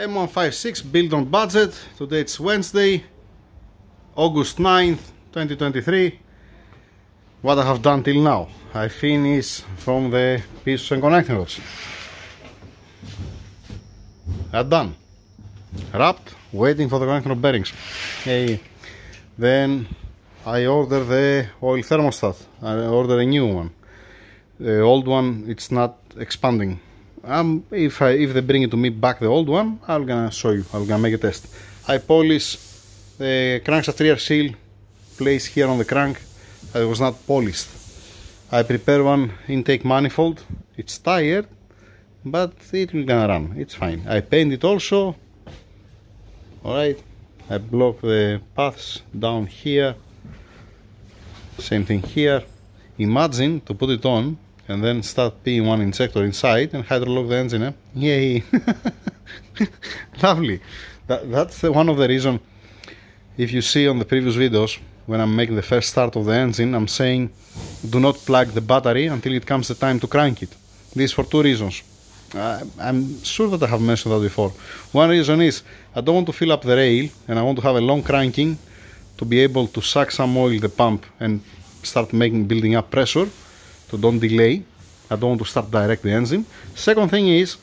M156 built on budget. Today it's Wednesday, August 9th, 2023. What I have done till now. I finish from the pieces and connecting rods. That done. Wrapped, waiting for the connecting rod bearings. Hey. Then I order the oil thermostat. I order a new one. The old one, it's not expanding um, if I, if they bring it to me back the old one I'm gonna show you. I'm gonna make a test. I polish the crankshaft rear seal placed here on the crank. That was not polished. I prepare one intake manifold. It's tired but it will gonna run. It's fine. I paint it also. Alright I block the paths down here. Same thing here. Imagine to put it on and then start P1 injector inside and hydrolock the engine. Eh? Yay! Lovely. That, that's the, one of the reason. If you see on the previous videos when I'm making the first start of the engine, I'm saying do not plug the battery until it comes the time to crank it. This for two reasons. Uh, I'm sure that I have mentioned that before. One reason is I don't want to fill up the rail and I want to have a long cranking to be able to suck some oil the pump and start making building up pressure to don't delay. I don't want to start direct the engine. Second thing is,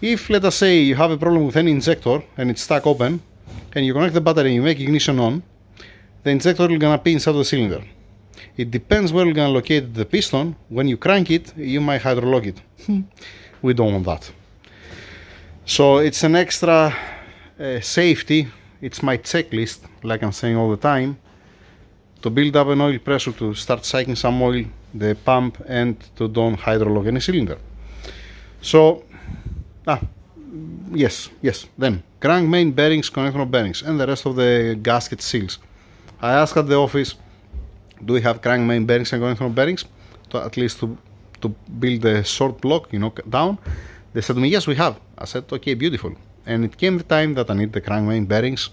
if let us say you have a problem with any injector and it's stuck open, and you connect the battery and you make ignition on, the injector is gonna be inside the cylinder. It depends where you're gonna locate the piston. When you crank it, you might hydrolock it. we don't want that. So it's an extra uh, safety. It's my checklist, like I'm saying all the time, to build up an oil pressure to start sucking some oil the pump and to don't hydrolock any cylinder. So, ah, yes, yes, then crank main bearings, connector bearings and the rest of the gasket seals. I asked at the office, do we have crank main bearings and connector bearings? To, at least to, to build the short block, you know, down. They said to me, yes, we have. I said, okay, beautiful. And it came the time that I need the crank main bearings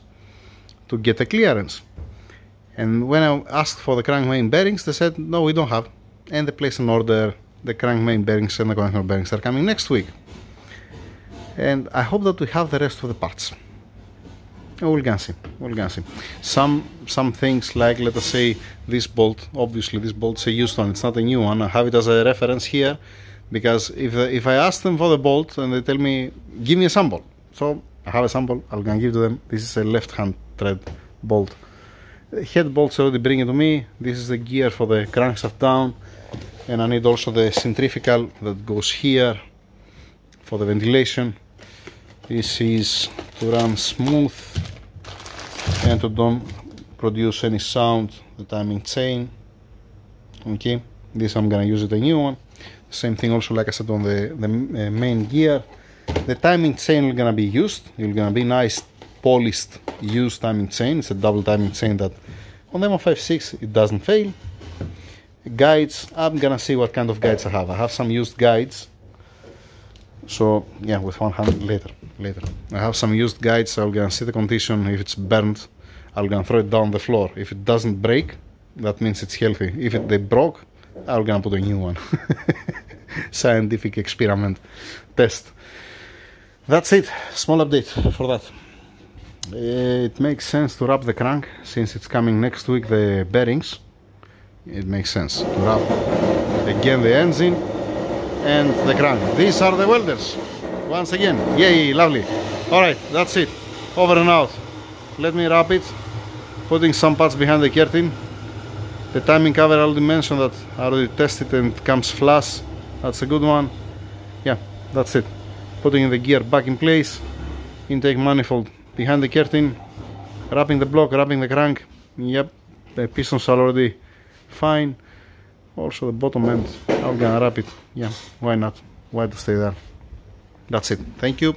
to get the clearance. And when I asked for the crank main bearings, they said, no, we don't have. And they place an order. The crank main bearings and the connector bearings are coming next week. And I hope that we have the rest of the parts. We're gonna see. We're gonna see. Some some things like let us say this bolt obviously this bolt's a used one. It's not a new one. I have it as a reference here because if if I ask them for the bolt and they tell me give me a sample. So I have a sample. Gonna give to them. This is a left hand thread bolt head bolts already bring it to me. This is the gear for the crankshaft down and I need also the centrifugal that goes here for the ventilation. This is to run smooth and to don't produce any sound the timing chain okay this I'm gonna use it a new one. Same thing also like I said on the, the uh, main gear. The timing chain is gonna be used. It's gonna be nice polished used timing chain. It's a double timing chain that on the M156 it doesn't fail. Guides i'm gonna see what kind of guides i have. I have some used guides. So yeah with one hand later later. I have some used guides. I'm gonna see the condition. If it's burned i'm gonna throw it down the floor. If it doesn't break that means it's healthy. If it, they broke i'm gonna put a new one. Scientific experiment test. That's it. Small update for that it makes sense to wrap the crank since it's coming next week the bearings. It makes sense to wrap again the engine and the crank. These are the welders. Once again yay lovely. All right that's it. Over and out. Let me wrap it. Putting some parts behind the curtain. The timing cover I already mentioned that. I already tested and it comes flush that's a good one. Yeah that's it. Putting the gear back in place. Intake manifold behind the curtain wrapping the block wrapping the crank. Yep the pistons are already fine. Also the bottom end I'm gonna wrap it. Yeah why not? Why to stay there? That's it. Thank you